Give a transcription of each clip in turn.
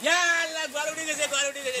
Ya Allah, gua udah gede, gua udah gede.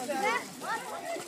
Né?